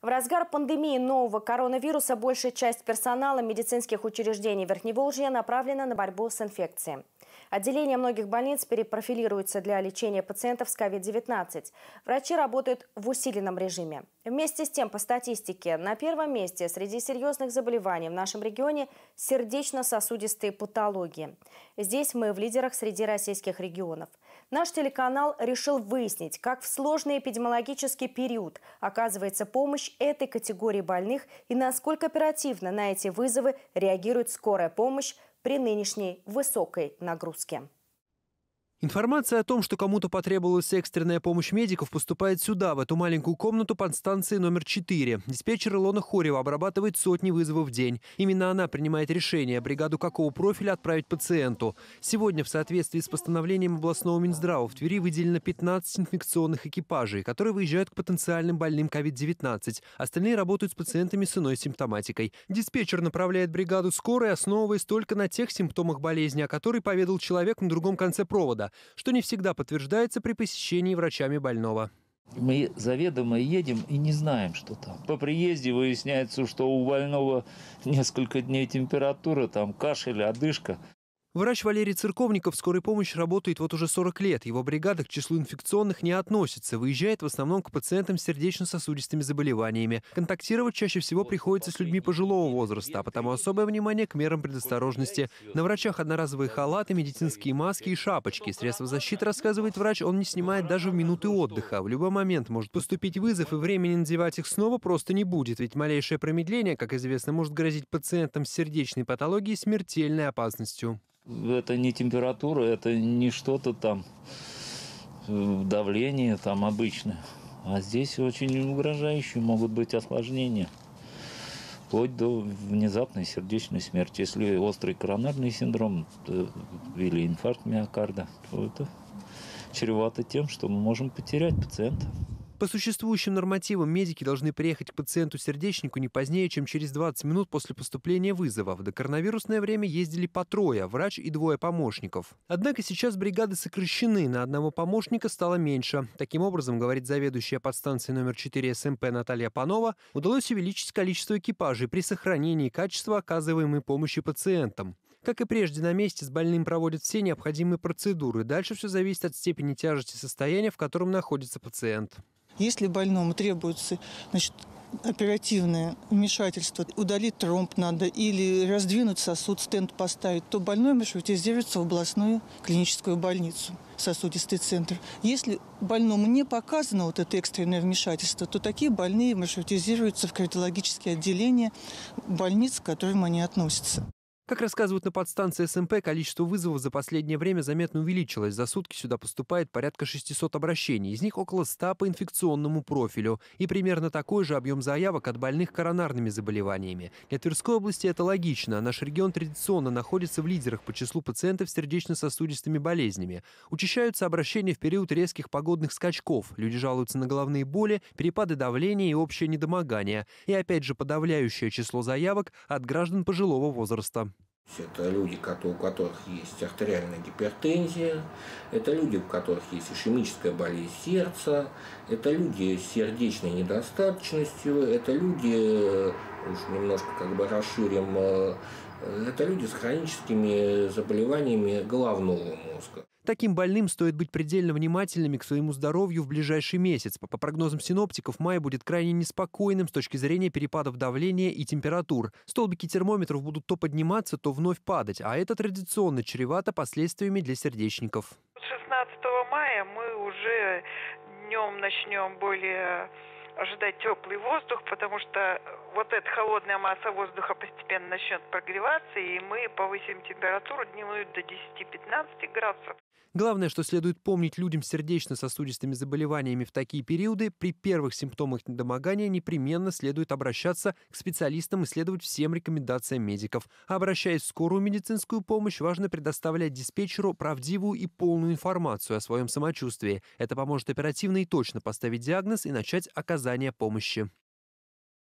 В разгар пандемии нового коронавируса большая часть персонала медицинских учреждений Верхневолжья направлена на борьбу с инфекцией. Отделения многих больниц перепрофилируются для лечения пациентов с COVID-19. Врачи работают в усиленном режиме. Вместе с тем, по статистике, на первом месте среди серьезных заболеваний в нашем регионе сердечно-сосудистые патологии. Здесь мы в лидерах среди российских регионов. Наш телеканал решил выяснить, как в сложный эпидемиологический период оказывается помощь этой категории больных и насколько оперативно на эти вызовы реагирует скорая помощь при нынешней высокой нагрузке. Информация о том, что кому-то потребовалась экстренная помощь медиков, поступает сюда, в эту маленькую комнату под станцией номер 4. Диспетчер Илона Хорева обрабатывает сотни вызовов в день. Именно она принимает решение, бригаду какого профиля отправить пациенту. Сегодня, в соответствии с постановлением областного Минздрава, в Твери выделено 15 инфекционных экипажей, которые выезжают к потенциальным больным COVID-19. Остальные работают с пациентами с иной симптоматикой. Диспетчер направляет бригаду скорой, основываясь только на тех симптомах болезни, о которой поведал человек на другом конце провода что не всегда подтверждается при посещении врачами больного. Мы заведомо едем и не знаем, что там. По приезде выясняется, что у больного несколько дней температура, там кашель, одышка. Врач Валерий Церковников в скорой помощи работает вот уже 40 лет. Его бригада к числу инфекционных не относится. Выезжает в основном к пациентам с сердечно-сосудистыми заболеваниями. Контактировать чаще всего приходится с людьми пожилого возраста, а потому особое внимание к мерам предосторожности. На врачах одноразовые халаты, медицинские маски и шапочки. Средства защиты, рассказывает врач, он не снимает даже в минуты отдыха. В любой момент может поступить вызов, и времени надевать их снова просто не будет, ведь малейшее промедление, как известно, может грозить пациентам с сердечной патологией смертельной опасностью это не температура, это не что-то там, э, давление там обычное. А здесь очень угрожающие могут быть осложнения. Вплоть до внезапной сердечной смерти. Если острый коронарный синдром то, или инфаркт миокарда, то это чревато тем, что мы можем потерять пациента. По существующим нормативам медики должны приехать к пациенту-сердечнику не позднее, чем через 20 минут после поступления вызова. В докоронавирусное время ездили по трое, врач и двое помощников. Однако сейчас бригады сокращены, на одного помощника стало меньше. Таким образом, говорит заведующая подстанции номер 4 СМП Наталья Панова, удалось увеличить количество экипажей при сохранении качества оказываемой помощи пациентам. Как и прежде, на месте с больным проводят все необходимые процедуры. Дальше все зависит от степени тяжести состояния, в котором находится пациент. Если больному требуется значит, оперативное вмешательство, удалить тромб надо или раздвинуть сосуд, стенд поставить, то больной маршрутизируется в областную клиническую больницу, сосудистый центр. Если больному не показано вот это экстренное вмешательство, то такие больные маршрутизируются в кардиологические отделения больниц, к которым они относятся. Как рассказывают на подстанции СМП, количество вызовов за последнее время заметно увеличилось. За сутки сюда поступает порядка 600 обращений, из них около 100 по инфекционному профилю. И примерно такой же объем заявок от больных коронарными заболеваниями. Для Тверской области это логично. Наш регион традиционно находится в лидерах по числу пациентов с сердечно-сосудистыми болезнями. Учащаются обращения в период резких погодных скачков. Люди жалуются на головные боли, перепады давления и общее недомогание. И опять же подавляющее число заявок от граждан пожилого возраста. Это люди, у которых есть артериальная гипертензия, это люди, у которых есть ишемическая болезнь сердца, это люди с сердечной недостаточностью, это люди, уж немножко как бы расширим, э, это люди с хроническими заболеваниями головного мозга. Таким больным стоит быть предельно внимательными к своему здоровью в ближайший месяц. По прогнозам синоптиков, май будет крайне неспокойным с точки зрения перепадов давления и температур. Столбики термометров будут то подниматься, то вновь падать, а это традиционно чревато последствиями для сердечников. 16 мая мы уже днем начнем более ожидать теплый воздух, потому что вот эта холодная масса воздуха постепенно начнет прогреваться, и мы повысим температуру дневную до 10-15 градусов. Главное, что следует помнить людям с сердечно-сосудистыми заболеваниями в такие периоды, при первых симптомах недомогания непременно следует обращаться к специалистам и следовать всем рекомендациям медиков. Обращаясь в скорую медицинскую помощь, важно предоставлять диспетчеру правдивую и полную информацию о своем самочувствии. Это поможет оперативно и точно поставить диагноз и начать оказание помощи.